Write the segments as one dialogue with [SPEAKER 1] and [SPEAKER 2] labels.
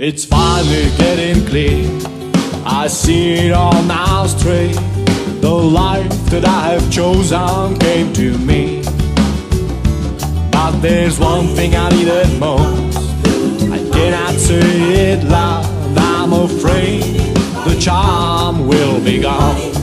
[SPEAKER 1] It's finally getting clear. I see it all now straight. The life that I have chosen came to me. But there's one thing I needed most. I cannot say it loud. I'm afraid the charm will be gone.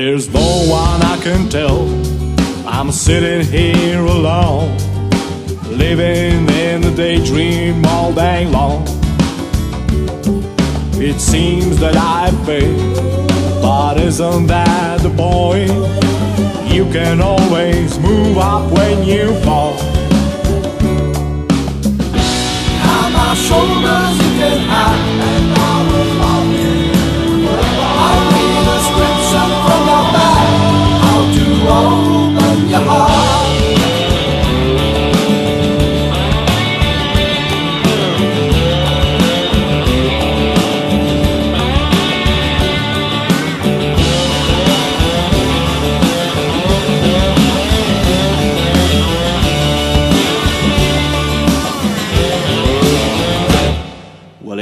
[SPEAKER 1] There's no one I can tell. I'm sitting here alone, living in the daydream all day long. It seems that I failed, but isn't that the point? You can always move up when you fall.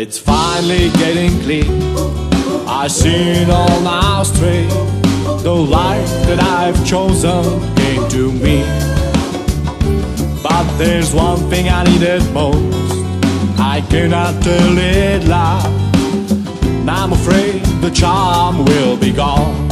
[SPEAKER 1] It's finally getting clear. I see it all now straight. The life that I've chosen came to me. But there's one thing I needed most. I cannot tell it loud. And I'm afraid the charm will be gone.